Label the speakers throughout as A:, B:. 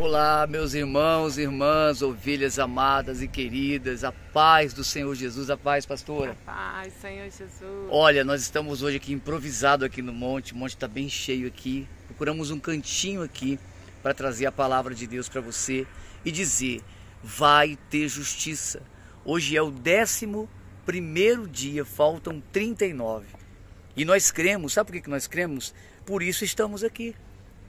A: Olá, meus irmãos, irmãs, ovelhas amadas e queridas, a paz do Senhor Jesus, a paz, pastora.
B: A paz, Senhor Jesus.
A: Olha, nós estamos hoje aqui improvisado aqui no monte, o monte está bem cheio aqui. Procuramos um cantinho aqui para trazer a palavra de Deus para você e dizer: vai ter justiça. Hoje é o décimo primeiro dia, faltam 39. E nós cremos, sabe por que nós cremos? Por isso estamos aqui.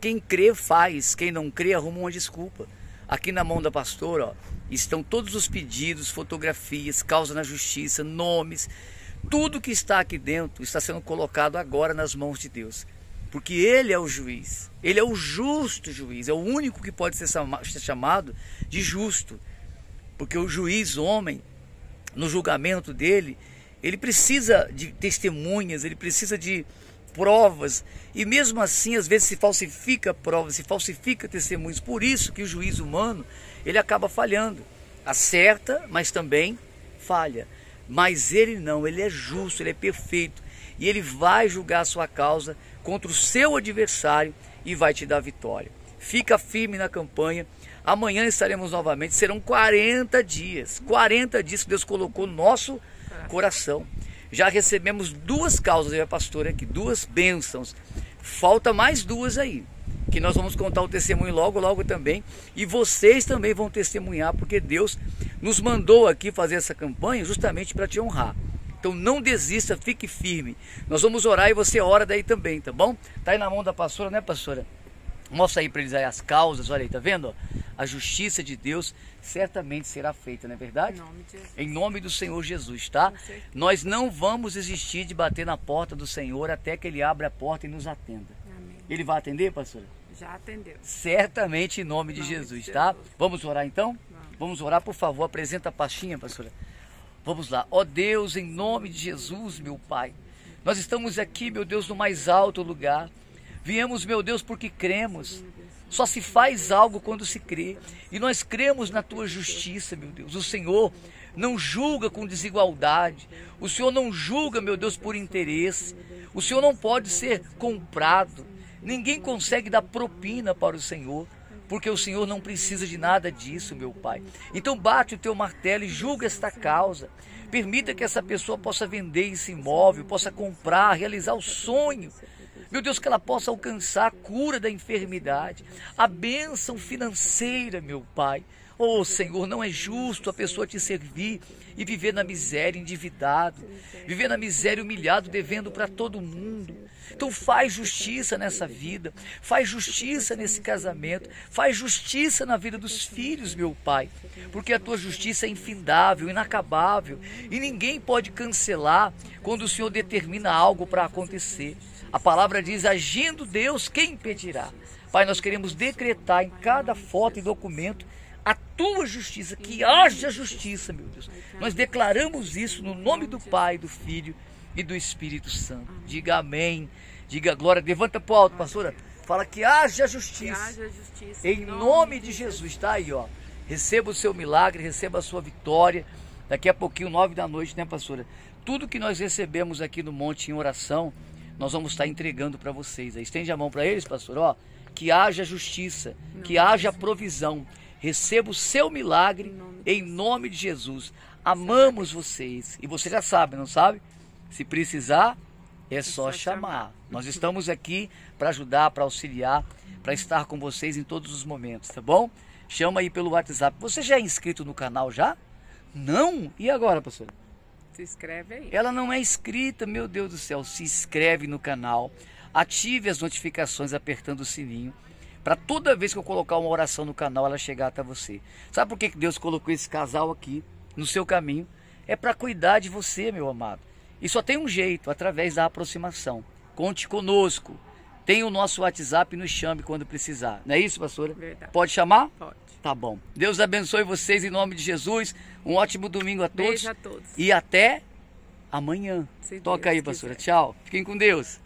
A: Quem crê faz, quem não crê arruma uma desculpa. Aqui na mão da pastora ó, estão todos os pedidos, fotografias, causa na justiça, nomes. Tudo que está aqui dentro está sendo colocado agora nas mãos de Deus. Porque Ele é o juiz, Ele é o justo juiz, é o único que pode ser chamado de justo. Porque o juiz, homem, no julgamento dele, ele precisa de testemunhas, ele precisa de provas e mesmo assim às vezes se falsifica provas, se falsifica testemunhos. Por isso que o juiz humano ele acaba falhando, acerta, mas também falha. Mas ele não, ele é justo, ele é perfeito e ele vai julgar a sua causa contra o seu adversário e vai te dar vitória. Fica firme na campanha. Amanhã estaremos novamente. Serão 40 dias. 40 dias que Deus colocou no nosso coração. Já recebemos duas causas, eu pastora aqui, duas bênçãos. Falta mais duas aí, que nós vamos contar o testemunho logo, logo também. E vocês também vão testemunhar, porque Deus nos mandou aqui fazer essa campanha justamente para te honrar. Então não desista, fique firme. Nós vamos orar e você ora daí também, tá bom? Tá aí na mão da pastora, né, pastora? Mostra aí para eles aí as causas, olha aí, tá vendo? A justiça de Deus certamente será feita, não é verdade? Em nome, em nome do Senhor Jesus, tá? Nós não vamos desistir de bater na porta do Senhor até que Ele abra a porta e nos atenda. Amém. Ele vai atender, pastora?
B: Já atendeu.
A: Certamente em nome, de, Jesus, de tá? Vamos orar então? Vamos. vamos orar, por favor. Apresenta a pastinha, pastora. Vamos lá. Ó oh Deus, em nome de Jesus, meu Pai. Nós estamos aqui, meu Deus, no mais alto lugar Viemos, meu Deus, porque cremos. Só se faz algo quando se crê. E nós cremos na tua justiça, meu Deus. O Senhor não julga com desigualdade. O Senhor não julga, meu Deus, por interesse. O Senhor não pode ser comprado. Ninguém consegue dar propina para o Senhor, porque o Senhor não precisa de nada disso, meu Pai. Então bate o teu martelo e julga esta causa. Permita que essa pessoa possa vender esse imóvel, possa comprar, realizar o sonho meu Deus, que ela possa alcançar a cura da enfermidade, a bênção financeira, meu Pai. Oh Senhor, não é justo a pessoa te servir e viver na miséria, endividado, viver na miséria, humilhado, devendo para todo mundo. Então faz justiça nessa vida, faz justiça nesse casamento, faz justiça na vida dos filhos, meu Pai, porque a tua justiça é infindável, inacabável e ninguém pode cancelar quando o Senhor determina algo para acontecer. A palavra diz: agindo Deus, quem impedirá? Pai, nós queremos decretar em cada foto e documento a tua justiça, que haja justiça, meu Deus. Nós declaramos isso no nome do Pai, do Filho e do Espírito Santo. Diga amém, diga glória. Levanta para o alto, pastora. Fala que haja justiça. Em nome de Jesus, está aí, ó. Receba o seu milagre, receba a sua vitória. Daqui a pouquinho, nove da noite, né, pastora? Tudo que nós recebemos aqui no monte em oração, nós vamos estar entregando para vocês. Estende a mão para eles, pastor. Ó, que haja justiça, que haja provisão. Receba o seu milagre em nome de Jesus. Amamos vocês. E você já sabe, não sabe? Se precisar, é só chamar. Nós estamos aqui para ajudar, para auxiliar, para estar com vocês em todos os momentos, tá bom? Chama aí pelo WhatsApp. Você já é inscrito no canal já? Não? E agora, pastor?
B: Se inscreve aí.
A: Ela não é inscrita, meu Deus do céu. Se inscreve no canal. Ative as notificações apertando o sininho. Para toda vez que eu colocar uma oração no canal, ela chegar até você. Sabe por que Deus colocou esse casal aqui no seu caminho? É para cuidar de você, meu amado. E só tem um jeito, através da aproximação. Conte conosco. Tem o nosso WhatsApp, nos chame quando precisar. Não é isso, pastora?
B: Verdade.
A: Pode chamar?
B: Pode.
A: Tá bom. Deus abençoe vocês em nome de Jesus. Um ótimo domingo a todos.
B: Beijo a todos.
A: E até amanhã. Se Toca Deus aí, pastora. Quiser. Tchau. Fiquem com Deus.